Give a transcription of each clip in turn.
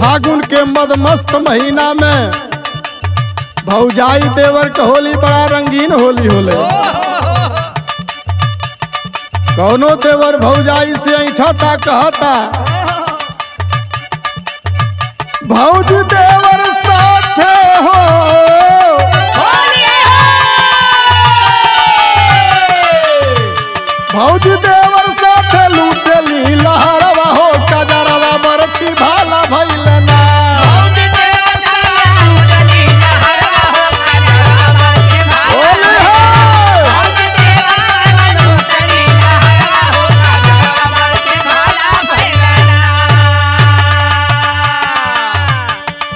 फागुन के मदमस्त महीना में। भौजाई देवर के होली बड़ा रंगीन होली होले। कौनो देवर भौजाई से ऐठता कहता भौज देवर साथे हो। भौज देवर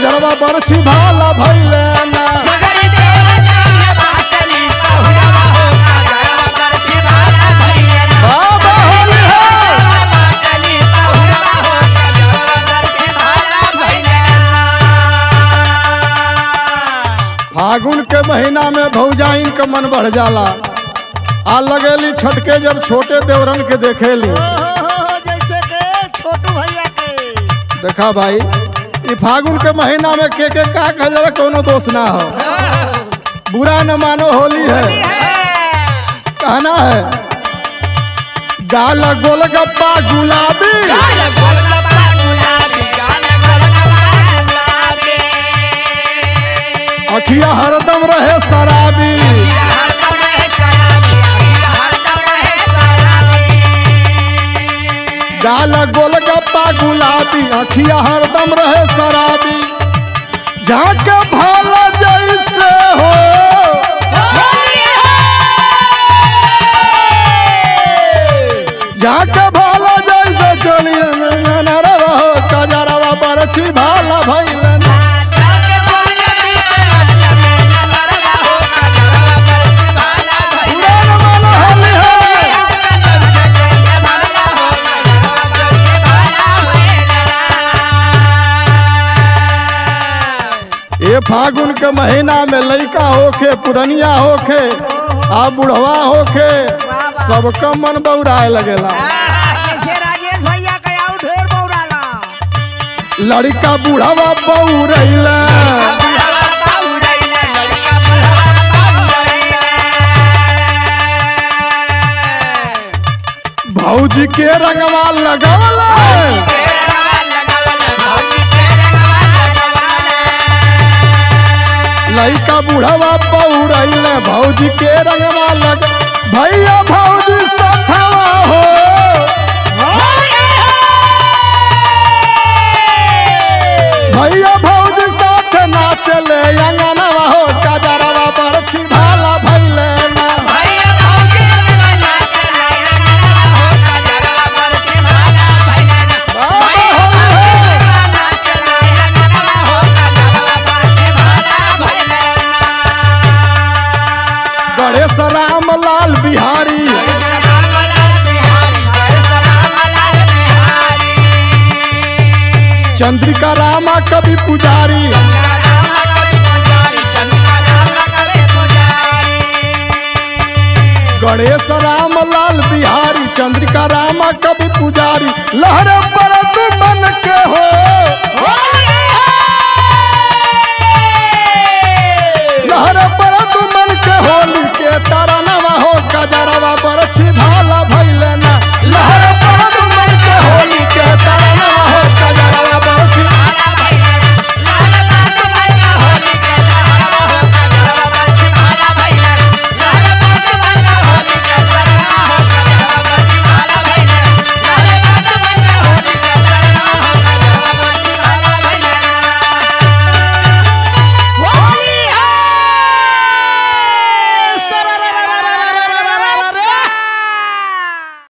कजरवा बरछी भाला होली है। फागुन के महीना में भौजाइन का मन बढ़ जाला। आ लगेली छटके जब छोटे देवरन के देखेली। जैसे के छोटू भैया के। देखा भाई फागुन के महीना में के के का कहल जाला कोनो दोष ना हो। बुरा न मानो होली है। कहना है गाल गोलगप्पा गुलाबी। अखिया हरदम रहे शराबी। गाल गोलगप्पा गुलाबी। अखिया हरदम रहे शराबी झाके भाला जैसे हो। झाके भाला जैसे चलिए। रहो, कजरवा बरछी भाला भैलन फागुन के महीना में लइका होखे पुरनिया होखे आ बुढ़वा होखे सबका मन बौराए लगेला। ढेर बौराला? लड़का बुढ़वा बौरैला। भौजी के रंगवा लगवला। लइका बुढ़वा बौरैले भौजी के रंगवा लग। भैया भौजी सथवा हो। भैया भौजी राम लाल बिहारी। चंद्रिका रामा कवि पुजारी। गणेश राम लाल बिहारी, चंद्रिका रामा कवि पुजारी। लहर